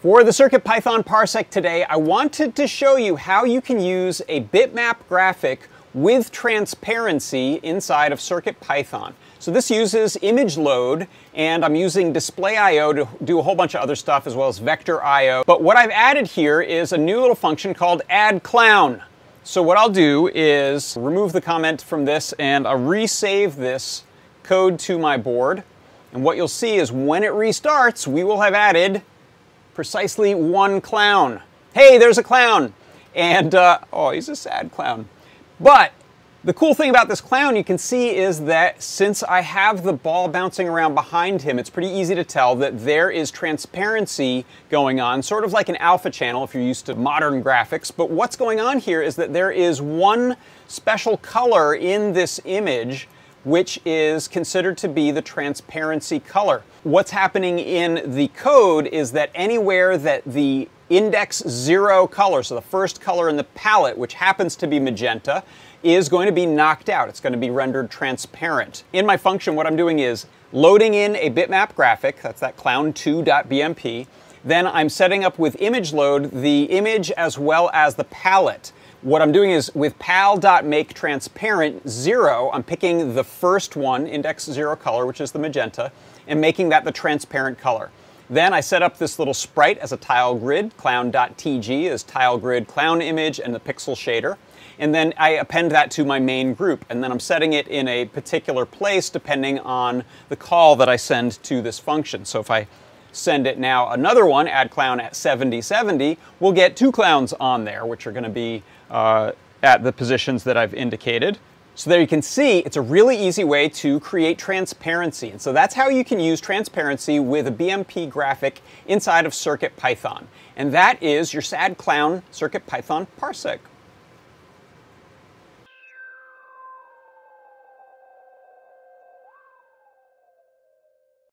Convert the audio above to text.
For the CircuitPython Parsec today, I wanted to show you how you can use a bitmap graphic with transparency inside of CircuitPython. So this uses image load, and I'm using display IO to do a whole bunch of other stuff as well as vector IO. But what I've added here is a new little function called add clown. So what I'll do is remove the comment from this and I'll resave this code to my board. And what you'll see is when it restarts, we will have added precisely one clown. Hey, there's a clown. And, uh, oh, he's a sad clown. But the cool thing about this clown you can see is that since I have the ball bouncing around behind him, it's pretty easy to tell that there is transparency going on, sort of like an alpha channel if you're used to modern graphics. But what's going on here is that there is one special color in this image which is considered to be the transparency color. What's happening in the code is that anywhere that the index zero color, so the first color in the palette, which happens to be magenta, is going to be knocked out. It's going to be rendered transparent. In my function, what I'm doing is loading in a bitmap graphic, that's that clown2.bmp, then I'm setting up with image load the image as well as the palette. What I'm doing is with pal.make transparent zero, I'm picking the first one, index zero color, which is the magenta, and making that the transparent color. Then I set up this little sprite as a tile grid, clown.tg is tile grid clown image and the pixel shader. And then I append that to my main group, and then I'm setting it in a particular place depending on the call that I send to this function. So if I send it now another one, add clown at 7070, we'll get two clowns on there, which are going to be uh, at the positions that I've indicated. So there you can see it's a really easy way to create transparency. And so that's how you can use transparency with a BMP graphic inside of CircuitPython. And that is your sad clown CircuitPython parsec.